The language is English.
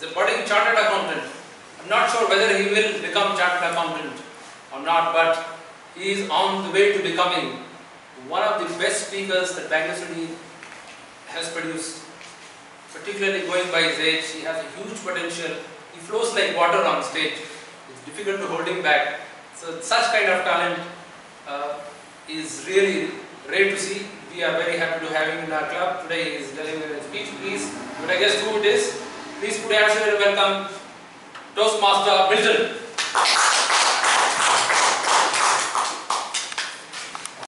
becoming chartered accountant. I'm not sure whether he will become chartered accountant or not, but he is on the way to becoming one of the best speakers that Bangalore City has produced. Particularly going by his age, he has a huge potential. He flows like water on stage. It's difficult to hold him back. So such kind of talent uh, is really rare to see. We are very happy to have him in our club. Today he is delivering a speech. Please, would I guess who it is? Please put your hands welcome Toastmaster Milton.